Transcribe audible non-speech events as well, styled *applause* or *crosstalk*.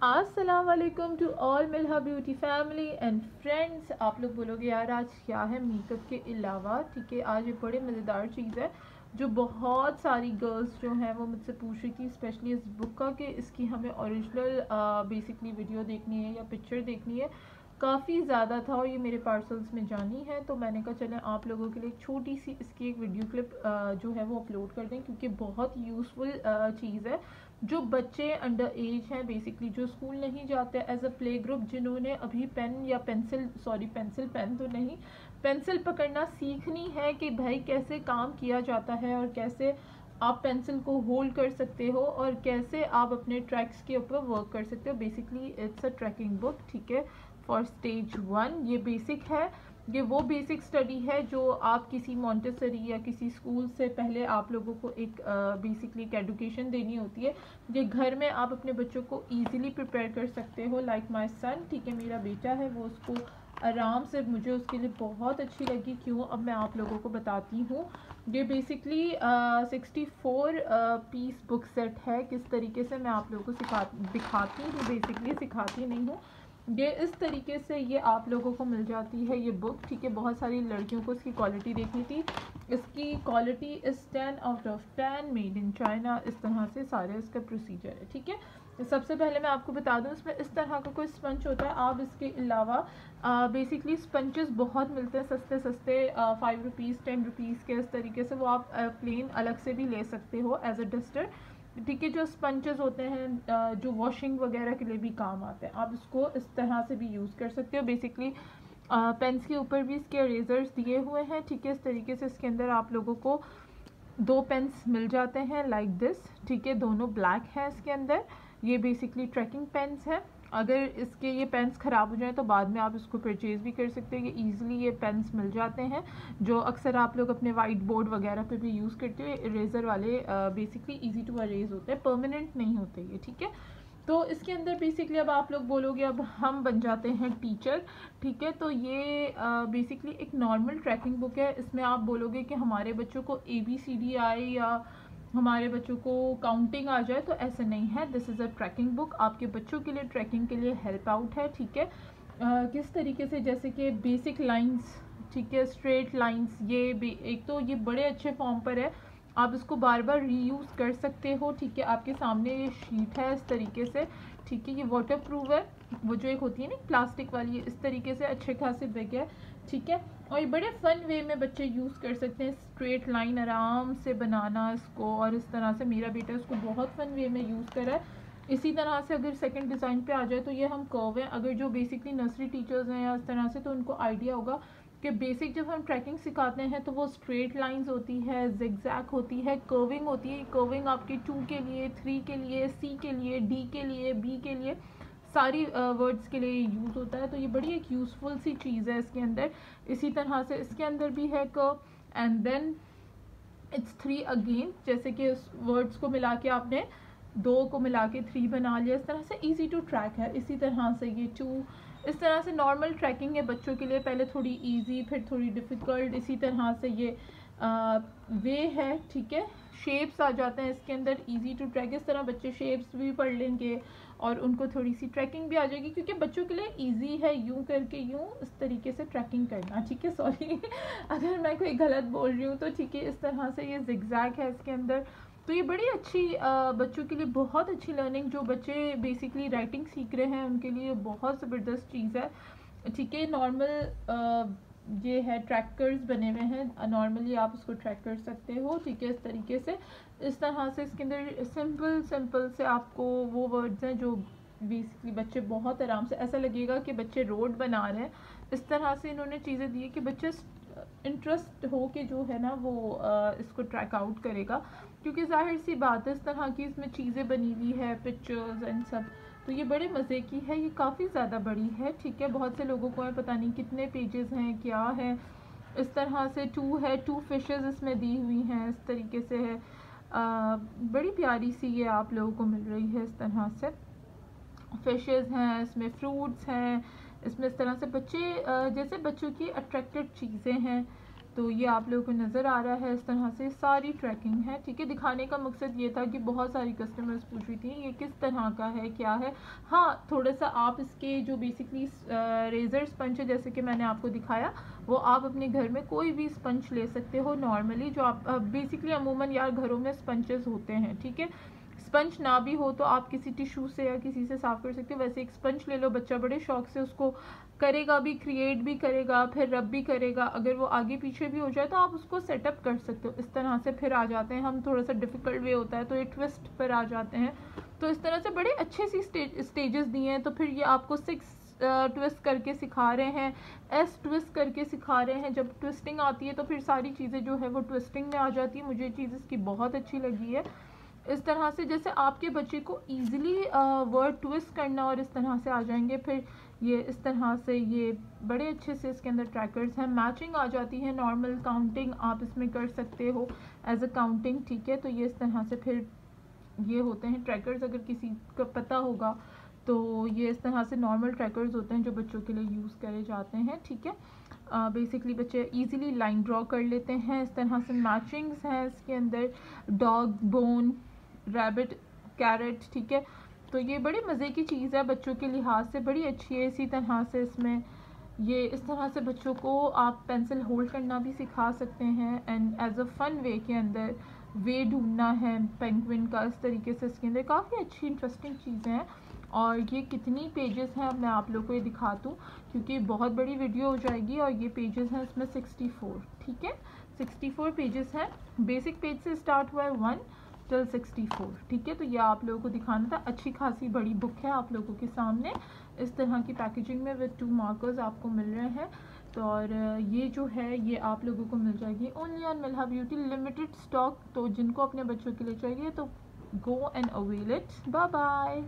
वालेकुम to all मिल्हा beauty family and friends आप लोग बोलोगे, यार, आज क्या है मेकअप के अलावा? ठीक है, आज ये बड़ी मज़ेदार चीज़ है, जो बहुत सारी गर्ल्स जो हैं, वो मुझसे पूछ रही थी स्पेशली इस बुक का कि इसकी हमें ओरिजिनल बेसिकली वीडियो देखनी है या पिक्चर देखनी है। काफ़ी ज़्यादा था और ये मेरे पार्सल्स में जानी है तो मैंने कहा चलें आप लोगों के लिए एक छोटी सी इसकी एक वीडियो क्लिप जो है वो अपलोड कर दें, क्योंकि बहुत यूज़फुल चीज़ है, जो बच्चे अंडर एज हैं बेसिकली जो स्कूल नहीं जाते एज अ प्ले ग्रुप जिन्होंने अभी पेन या पेंसिल सॉरी पेंसिल पेन तो नहीं पेंसिल पकड़ना सीखनी है कि भाई कैसे काम किया जाता है और कैसे आप पेंसिल को होल्ड कर सकते हो और कैसे आप अपने ट्रैक्स के ऊपर वर्क कर सकते हो। Basically it's a tracking book ठीक है? फॉर स्टेज वन ये बेसिक है। ये वो बेसिक स्टडी है जो आप किसी मॉन्टेसरी या किसी स्कूल से पहले आप लोगों को एक बेसिकली एक एडुकेशन देनी होती है। ये घर में आप अपने बच्चों को इजीली प्रिपेयर कर सकते हो लाइक माय सन ठीक है, मेरा बेटा है, वो उसको आराम से मुझे उसके लिए बहुत अच्छी लगी। क्यों? अब मैं आप लोगों को बताती हूँ। ये basically sixty four piece book set है। किस तरीके से मैं आप लोगों को सिखा, दिखाती हूँ बेसिकली सिखाती नहीं हूँ। ये इस तरीके से ये आप लोगों को मिल जाती है, ये बुक ठीक है? बहुत सारी लड़कियों को इसकी क्वालिटी देखनी थी। इसकी क्वालिटी इस ten out of ten made in China इस तरह से सारे इसका प्रोसीजर है, ठीक है? सबसे पहले मैं आपको बता दूँ, इसमें इस तरह का कोई स्पंज होता है। आप इसके अलावा बेसिकली स्पंचेस बहुत मिलते हैं, सस्ते सस्ते फाइव रुपीज़ टेन रुपीज़ के इस तरीके से वो आप प्लेन अलग से भी ले सकते हो एज अ डस्टर ठीक है, जो स्पंचेस होते हैं जो वॉशिंग वगैरह के लिए भी काम आते हैं। आप इसको इस तरह से भी यूज़ कर सकते हो। बेसिकली पेंस के ऊपर भी इसके रेजर्स दिए हुए हैं। ठीक है, इस तरीके से इसके अंदर आप लोगों को दो पेंस मिल जाते हैं लाइक दिस ठीक है? दोनों ब्लैक हैं इसके अंदर। ये बेसिकली ट्रैकिंग पेन्स हैं। अगर इसके ये पेन्स ख़राब हो जाए तो बाद में आप इसको परचेज़ भी कर सकते हो। ये ईज़िली ये पेन्स मिल जाते हैं, जो अक्सर आप लोग अपने वाइट बोर्ड वगैरह पे भी यूज़ करते हो। इरेज़र वाले बेसिकली ईजी टू अरेज होते हैं परमानेंट नहीं होते ये, ठीक है? तो इसके अंदर बेसिकली अब आप लोग बोलोगे, अब हम बन जाते हैं टीचर ठीक है? तो ये बेसिकली एक नॉर्मल ट्रैकिंग बुक है। इसमें आप बोलोगे कि हमारे बच्चों को ए बी सी डी आए या हमारे बच्चों को काउंटिंग आ जाए तो ऐसे नहीं है। This is a tracking book आपके बच्चों के लिए ट्रैकिंग के लिए हेल्प आउट है, ठीक है? किस तरीके से, जैसे कि बेसिक लाइंस ठीक है? स्ट्रेट लाइंस ये एक तो ये बड़े अच्छे फॉर्म पर है। आप इसको बार बार रीयूज़ कर सकते हो। ठीक है, आपके सामने ये शीट है इस तरीके से। ठीक है, ये वाटर प्रूफ है। वो जो एक होती है ना प्लास्टिक वाली इस तरीके से अच्छे खासे बिग है। ठीक है, और ये बड़े फ़न वे में बच्चे यूज़ कर सकते हैं। स्ट्रेट लाइन आराम से बनाना इसको और इस तरह से। मेरा बेटा इसको बहुत फ़न वे में यूज़ करा है। इसी तरह से अगर सेकंड डिज़ाइन पे आ जाए तो ये हम कर्व हैं। अगर जो बेसिकली नर्सरी टीचर्स हैं या इस तरह से तो उनको आइडिया होगा कि बेसिक जब हम ट्रैकिंग सिखाते हैं तो वो स्ट्रेट लाइंस होती है जिगजैक होती है कर्विंग होती है। कर्विंग आपके टू के लिए थ्री के लिए सी के लिए डी के लिए बी के लिए, सारी वर्ड्स के लिए यूज़ होता है। तो ये बड़ी एक यूज़फुल सी चीज़ है इसके अंदर। इसी तरह से इसके अंदर भी है क and then it's three again जैसे कि वर्ड्स को मिला के आपने दो को मिला के थ्री बना लिया। इस तरह से इजी टू ट्रैक है। इसी तरह से ये टू इस तरह से नॉर्मल ट्रैकिंग है बच्चों के लिए। पहले थोड़ी इजी फिर थोड़ी डिफ़िकल्ट इसी तरह से ये आ, वे है ठीक है? शेप्स आ जाते हैं इसके अंदर इजी टू ट्रैक इस तरह बच्चे शेप्स भी पढ़ लेंगे और उनको थोड़ी सी ट्रैकिंग भी आ जाएगी क्योंकि बच्चों के लिए इजी है यूँ करके यूँ इस तरीके से ट्रैकिंग करना ठीक है? सॉरी *laughs* अगर मैं कोई गलत बोल रही हूँ तो ठीक है इस तरह से ये जिगजैग है इसके अंदर। तो ये बड़ी अच्छी बच्चों के लिए बहुत अच्छी लर्निंग जो बच्चे बेसिकली राइटिंग सीख रहे हैं, उनके लिए बहुत ज़बरदस्त चीज़ है। ठीक है नॉर्मल ये है ट्रैकर्स बने हुए हैं। नॉर्मली आप उसको ट्रैक कर सकते हो, ठीक है, इस तरीके से। इस तरह से इसके अंदर सिंपल सिंपल से आपको वो वर्ड्स हैं जो बेसिकली बच्चे बहुत आराम से, ऐसा लगेगा कि बच्चे रोड बना रहे हैं। इस तरह से इन्होंने चीज़ें दी कि बच्चे इंटरेस्ट हो के जो है ना वो इसको ट्रैक आउट करेगा। क्योंकि ज़ाहिर सी बात है इस तरह की इसमें चीज़ें बनी हुई है पिक्चर्स एंड सब। तो ये बड़े मज़े की है ये काफ़ी ज़्यादा बड़ी है ठीक है? बहुत से लोगों को है पता नहीं कितने पेजेस हैं क्या है। इस तरह से टू है टू फिशेस इसमें दी हुई हैं इस तरीके से है। आ, बड़ी प्यारी सी ये आप लोगों को मिल रही है इस तरह से। फिशेस हैं इसमें फ्रूट्स हैं इसमें इस तरह से बच्चे जैसे बच्चों की अट्रैक्टेड चीज़ें हैं तो ये आप लोगों को नज़र आ रहा है इस तरह से सारी ट्रैकिंग है, ठीक है? दिखाने का मकसद ये था कि बहुत सारी कस्टमर्स पूछ रही थी, ये किस तरह का है, क्या है? हाँ थोड़ा सा आप इसके जो बेसिकली रेज़र स्पंज है, जैसे कि मैंने आपको दिखाया, वो आप अपने घर में कोई भी स्पंज ले सकते हो नॉर्मली जो आप बेसिकली अमूमन यार घरों में स्पंचेस होते हैं, ठीक है? स्पंज ना भी हो तो आप किसी टिश्यू से या किसी से साफ़ कर सकते हो। वैसे एक स्पंज ले लो, बच्चा बड़े शौक से उसको करेगा भी क्रिएट भी करेगा, फिर रब भी करेगा। अगर वो आगे पीछे भी हो जाए तो आप उसको सेटअप कर सकते हो। इस तरह से फिर आ जाते हैं। हम थोड़ा सा डिफ़िकल्ट वे होता है तो ये ट्विस्ट पर आ जाते हैं। तो इस तरह से बड़े अच्छे सी स्टेज स्टेजेस दिए हैं। तो फिर ये आपको सिक्स ट्विस्ट करके सिखा रहे हैं। एस ट्विस्ट करके सिखा रहे हैं। जब ट्विस्टिंग आती है तो फिर सारी चीज़ें जो है वो ट्विस्टिंग में आ जाती है। मुझे चीज़ इसकी बहुत अच्छी लगी है। इस तरह से जैसे आपके बच्चे को ईजिली वर्ड ट्विस्ट करना और इस तरह से आ जाएँगे फिर ये इस तरह से ये बड़े अच्छे से इसके अंदर ट्रैकर्स हैं मैचिंग आ जाती है नॉर्मल काउंटिंग आप इसमें कर सकते हो एज अ काउंटिंग ठीक है? तो ये इस तरह से फिर ये होते हैं ट्रैकर्स अगर किसी का पता होगा तो ये इस तरह से नॉर्मल ट्रैकर्स होते हैं जो बच्चों के लिए यूज़ करे जाते हैं ठीक है? बेसिकली uh, बच्चे इजीली लाइन ड्रॉ कर लेते हैं इस तरह से मैचिंग्स हैं इसके अंदर डॉग बोन रैबिट कैरेट ठीक है? तो ये बड़ी मज़े की चीज़ है बच्चों के लिहाज से, बड़ी अच्छी है इसी तरह से इसमें। ये इस तरह से बच्चों को आप पेंसिल होल्ड करना भी सिखा सकते हैं एंड एज अ फ़न वे के अंदर वे ढूंढना है पेंगुइन का इस तरीके से इसके अंदर। काफ़ी अच्छी इंटरेस्टिंग चीज़ें हैं और ये कितनी पेजेस हैं मैं आप लोगों को ये दिखा दूँ क्योंकि बहुत बड़ी वीडियो हो जाएगी और ये पेजेस हैं इसमें 64 ठीक है? 64 पेजेस हैं। बेसिक पेज से स्टार्ट हुआ है वन सिक्सटी फोर ठीक है? तो ये आप लोगों को दिखाना था। अच्छी खासी बड़ी बुक है आप लोगों के सामने। इस तरह की पैकेजिंग में विद टू मार्कर्स आपको मिल रहे हैं। तो और ये जो है, ये आप लोगों को मिल जाएगी। Only on मिल्हा beauty limited stock तो जिनको अपने बच्चों के लिए चाहिए तो go and avail it bye bye